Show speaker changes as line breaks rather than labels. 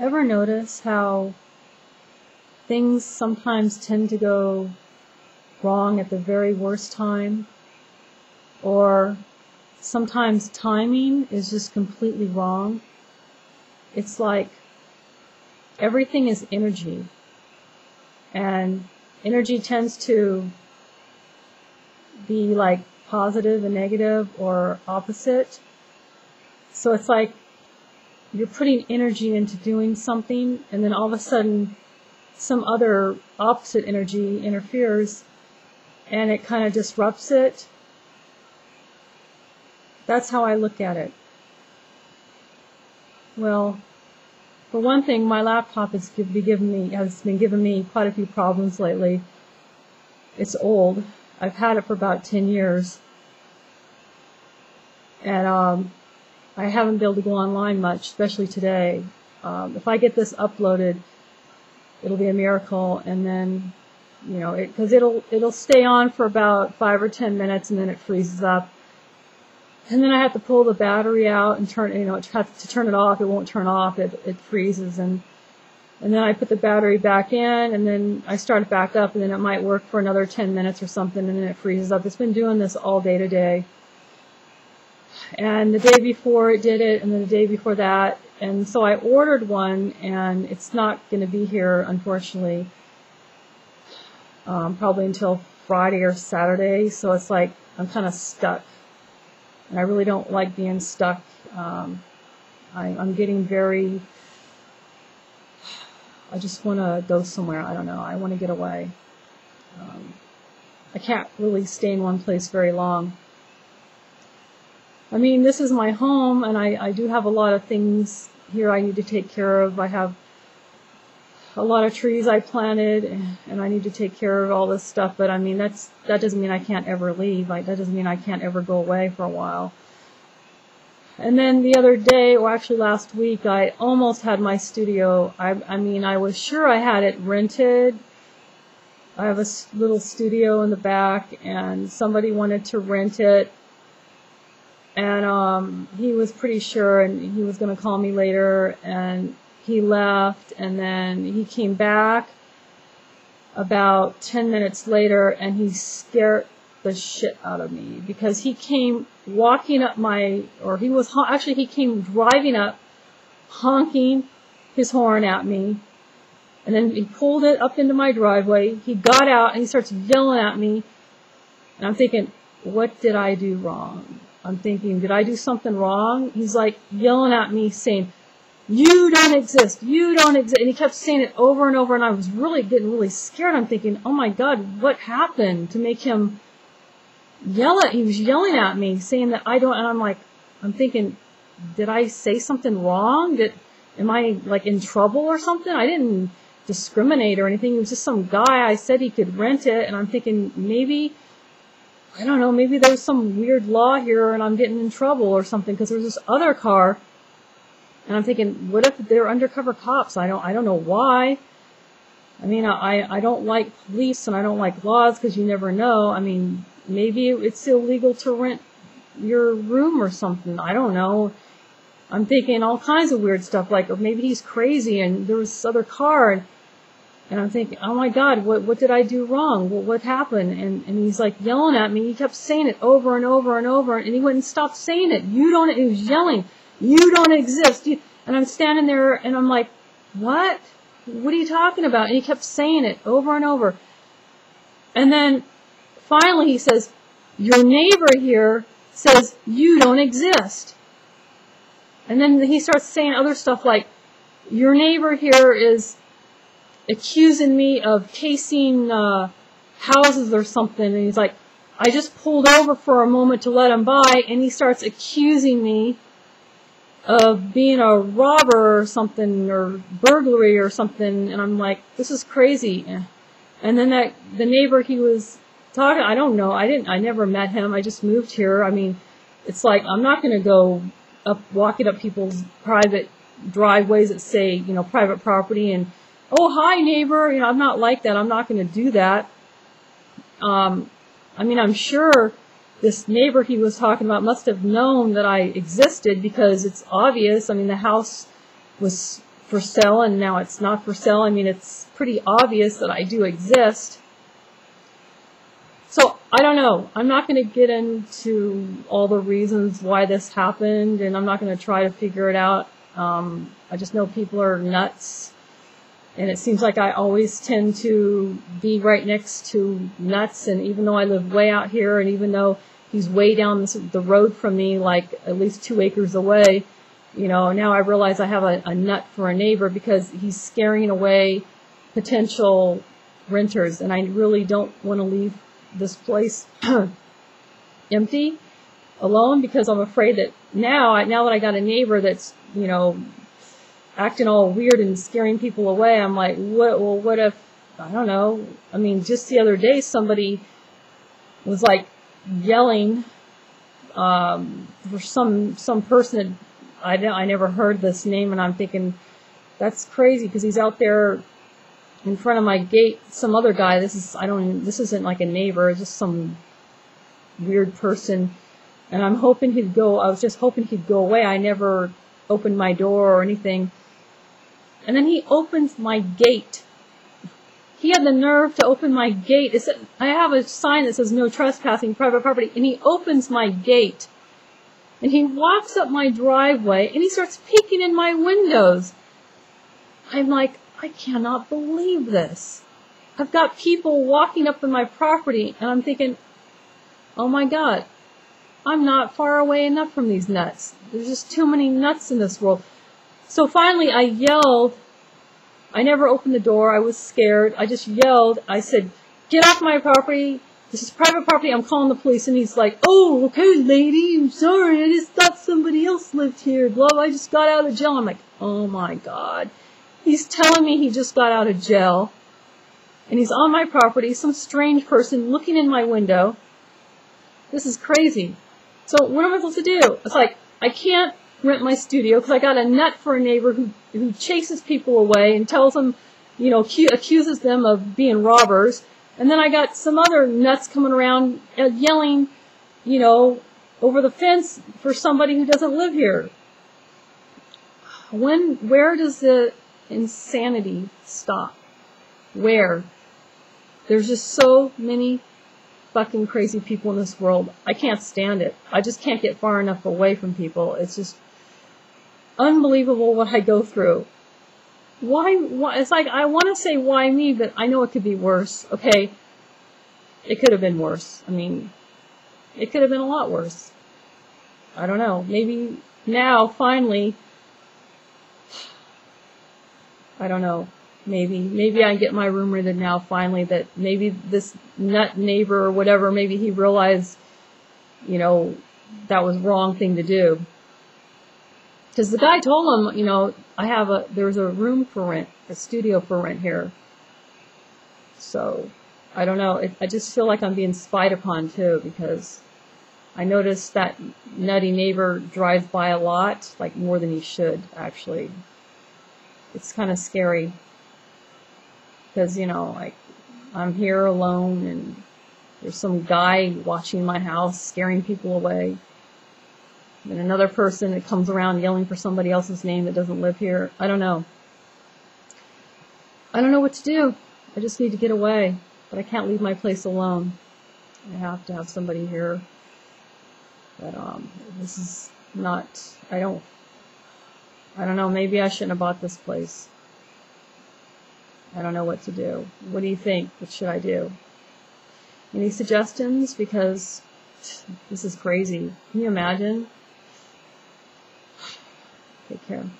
ever notice how things sometimes tend to go wrong at the very worst time? Or sometimes timing is just completely wrong? It's like everything is energy. And energy tends to be like positive and negative or opposite. So it's like you're putting energy into doing something and then all of a sudden some other opposite energy interferes and it kind of disrupts it. That's how I look at it. Well, for one thing, my laptop has been giving me has been giving me quite a few problems lately. It's old. I've had it for about ten years, and um, I haven't been able to go online much, especially today. Um, if I get this uploaded, it'll be a miracle, and then you know, because it, will it'll stay on for about five or ten minutes, and then it freezes up, and then I have to pull the battery out and turn, you know, to, to turn it off. It won't turn off. It it freezes, and and then I put the battery back in, and then I start it back up, and then it might work for another ten minutes or something, and then it freezes up. It's been doing this all day today. And the day before it did it, and then the day before that. And so I ordered one, and it's not going to be here, unfortunately, um, probably until Friday or Saturday. So it's like I'm kind of stuck. And I really don't like being stuck. Um, I, I'm getting very. I just want to go somewhere. I don't know. I want to get away. Um, I can't really stay in one place very long. I mean, this is my home, and I, I do have a lot of things here I need to take care of. I have a lot of trees I planted, and I need to take care of all this stuff. But I mean, that's that doesn't mean I can't ever leave. Like that doesn't mean I can't ever go away for a while. And then the other day, or actually last week, I almost had my studio. I, I mean, I was sure I had it rented. I have a little studio in the back, and somebody wanted to rent it and um, he was pretty sure, and he was going to call me later, and he left, and then he came back about 10 minutes later, and he scared the shit out of me because he came walking up my, or he was, actually he came driving up, honking his horn at me, and then he pulled it up into my driveway, he got out, and he starts yelling at me, and I'm thinking, what did I do wrong? I'm thinking, did I do something wrong? He's like yelling at me saying, you don't exist, you don't exist. And he kept saying it over and over and I was really getting really scared. I'm thinking, oh my God, what happened to make him yell at, he was yelling at me saying that I don't, and I'm like, I'm thinking, did I say something wrong? Did, am I like in trouble or something? I didn't discriminate or anything. It was just some guy. I said he could rent it and I'm thinking maybe I don't know, maybe there's some weird law here and I'm getting in trouble or something because there's this other car. And I'm thinking, what if they're undercover cops? I don't, I don't know why. I mean, I, I don't like police and I don't like laws because you never know. I mean, maybe it's illegal to rent your room or something. I don't know. I'm thinking all kinds of weird stuff like, or maybe he's crazy and there was this other car and and I'm thinking, oh my God, what, what did I do wrong? What, what happened? And, and he's like yelling at me. He kept saying it over and over and over, and he wouldn't stop saying it. You don't, he was yelling, you don't exist. You, and I'm standing there and I'm like, what? What are you talking about? And he kept saying it over and over. And then finally he says, your neighbor here says you don't exist. And then he starts saying other stuff like, your neighbor here is accusing me of casing uh, houses or something. And he's like, I just pulled over for a moment to let him by, and he starts accusing me of being a robber or something, or burglary or something. And I'm like, this is crazy. And then that the neighbor he was talking, I don't know, I didn't, I never met him. I just moved here. I mean, it's like I'm not going to go up walking up people's private driveways that say, you know, private property and oh, hi, neighbor. You know, I'm not like that. I'm not going to do that. Um, I mean, I'm sure this neighbor he was talking about must have known that I existed because it's obvious. I mean, the house was for sale and now it's not for sale. I mean, it's pretty obvious that I do exist. So I don't know. I'm not going to get into all the reasons why this happened and I'm not going to try to figure it out. Um, I just know people are nuts and it seems like I always tend to be right next to nuts. And even though I live way out here and even though he's way down the road from me like at least two acres away, you know, now I realize I have a, a nut for a neighbor because he's scaring away potential renters, and I really don't want to leave this place empty, alone, because I'm afraid that now, I now that I got a neighbor that's, you know, acting all weird and scaring people away, I'm like, what, well, what if, I don't know, I mean, just the other day somebody was like yelling, um, for some, some person I, I never heard this name, and I'm thinking, that's crazy because he's out there in front of my gate. Some other guy. This is I don't. This isn't like a neighbor. Just some weird person. And I'm hoping he'd go. I was just hoping he'd go away. I never opened my door or anything. And then he opens my gate. He had the nerve to open my gate. It said, I have a sign that says no trespassing private property, and he opens my gate. And he walks up my driveway and he starts peeking in my windows. I'm like, I cannot believe this. I've got people walking up in my property and I'm thinking, oh my God, I'm not far away enough from these nuts. There's just too many nuts in this world. So finally I yelled. I never opened the door. I was scared. I just yelled. I said, get off my property. This is private property. I'm calling the police. And he's like, oh, okay, lady. I'm sorry. I just thought somebody else lived here. Blah, blah. I just got out of jail. I'm like, oh my God. He's telling me he just got out of jail. And he's on my property. Some strange person looking in my window. This is crazy. So what am I supposed to do? It's like, I can't rent my studio because I got a nut for a neighbor who, who chases people away and tells them, you know, accuses them of being robbers. And then I got some other nuts coming around uh, yelling, you know, over the fence for somebody who doesn't live here. When, where does the insanity stop? Where? There's just so many fucking crazy people in this world. I can't stand it. I just can't get far enough away from people. It's just unbelievable what I go through why, why it's like I want to say why me, but I know it could be worse. Okay, it could have been worse. I mean, it could have been a lot worse. I don't know. Maybe now, finally, I don't know. Maybe, maybe I get my room rented now finally that maybe this nut neighbor or whatever, maybe he realized, you know, that was wrong thing to do. Because the guy told him, you know, I have a, there's a room for rent, a studio for rent here. So, I don't know. It, I just feel like I'm being spied upon too because I noticed that nutty neighbor drives by a lot, like more than he should, actually. It's kind of scary because, you know, like I'm here alone and there's some guy watching my house, scaring people away and another person that comes around yelling for somebody else's name that doesn't live here. I don't know. I don't know what to do. I just need to get away, but I can't leave my place alone. I have to have somebody here. But um, this is not. I don't. I don't know. Maybe I shouldn't have bought this place. I don't know what to do. What do you think? What should I do? Any suggestions? Because this is crazy. Can you imagine? Take care.